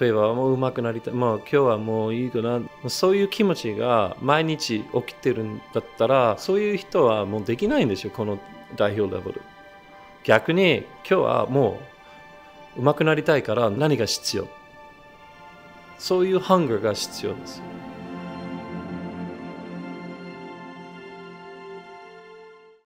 例えばもう上手くなりたいもう今日はもういいかな。そういう気持ちが毎日起きてるんだったらそういう人はもうできないんですよこの代表レベル逆に今日はもう上手くなりたいから何が必要？そういうハンガーが必要です。